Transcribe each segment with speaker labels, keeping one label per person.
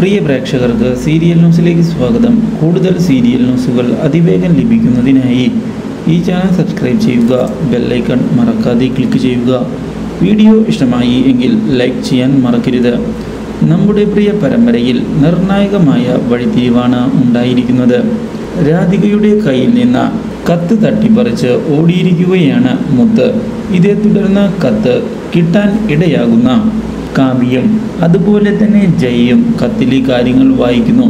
Speaker 1: പ്രിയ പ്രേക്ഷകർക്ക് സീരിയൽ ന്യൂസിലേക്ക് സ്വാഗതം. കൂടുതൽ സീരിയൽ ന്യൂസുകൾ അതിവേഗം ലഭിക്കുന്നതിനായി ഈ ചാനൽ സബ്സ്ക്രൈബ് ചെയ്യുക ബെല്ലൈക്കൺ മറക്കാതെ ക്ലിക്ക് ചെയ്യുക. വീഡിയോ ഇഷ്ടമായി എങ്കിൽ ലൈക്ക് ചെയ്യാൻ മറക്കരുത്. നമ്മുടെ പ്രിയ പരമ്പരയിൽ നിർണായകമായ വഴിത്തിരിവാണ് ഉണ്ടായിരിക്കുന്നത്. രാധികയുടെ കയ്യിൽ നിന്ന് കത്ത് തട്ടിപ്പറിച്ച് ഓടിയിരിക്കുകയാണ് മുത്ത്. ഇതേ തുടർന്ന് കത്ത് കിട്ടാൻ ഇടയാകുന്ന കാവ്യം അതുപോലെ തന്നെ ജയം കത്തിലെ കാര്യങ്ങൾ വായിക്കുന്നു.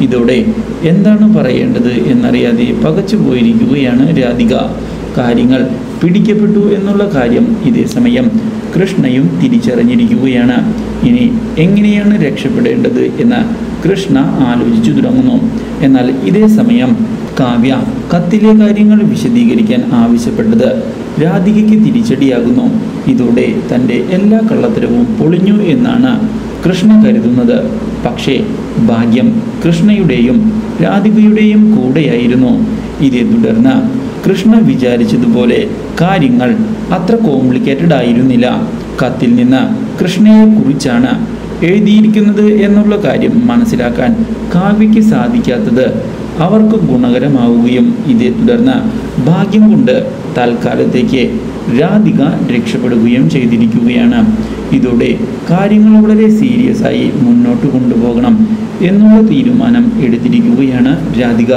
Speaker 1: ഇതോടെ എന്താണ് പറയേണ്ടത് എന്നറിയാതെ പകച്ചു പോയിരിക്കുകയാണ് രാധിക. കാര്യങ്ങൾ പിടിക്കപ്പെട്ടു എന്നുള്ള കാര്യം ഇതേ സമയം കൃഷ്ണയും തിരിച്ചറിഞ്ഞിരിക്കുകയാണ്. ഇനി എങ്ങനെയാണ് രക്ഷപ്പെടേണ്ടത് എന്ന് കൃഷ്ണ ആലോചിച്ചു തുടങ്ങുന്നു. എന്നാൽ ഇതേ സമയം കാവ്യ കത്തിലെ കാര്യങ്ങൾ വിശദീകരിക്കാൻ ആവശ്യപ്പെട്ടത് രാധികയ്ക്ക് തിരിച്ചടിയാകുന്നു. ഇതോടെ തന്റെ എല്ലാ കള്ളത്തരവും പൊളിഞ്ഞു എന്നാണ് കൃഷ്ണ കരുതുന്നത്. പക്ഷേ ഭാഗ്യം കൃഷ്ണയുടെയും രാധികയുടെയും കൂടെയായിരുന്നു. ഇതേ തുടർന്ന് കൃഷ്ണ വിചാരിച്ചതുപോലെ കാര്യങ്ങൾ അത്ര കോംപ്ലിക്കേറ്റഡ് ആയിരുന്നില്ല. കത്തിൽ നിന്ന് കൃഷ്ണയെ കുറിച്ചാണ് എഴുതിയിരിക്കുന്നത് എന്നുള്ള കാര്യം മനസ്സിലാക്കാൻ കാവ്യയ്ക്ക് സാധിക്കാത്തത് അവർക്ക് ഗുണകരമാവുകയും ഇതേ തുടർന്ന് ഭാഗ്യം കൊണ്ട് തൽക്കാലത്തേക്ക് രാധിക രക്ഷപ്പെടുകയും ചെയ്തിരിക്കുകയാണ്. ഇതോടെ കാര്യങ്ങൾ വളരെ സീരിയസ് ആയി മുന്നോട്ട് കൊണ്ടുപോകണം എന്നുള്ള തീരുമാനം എടുത്തിരിക്കുകയാണ് രാധിക.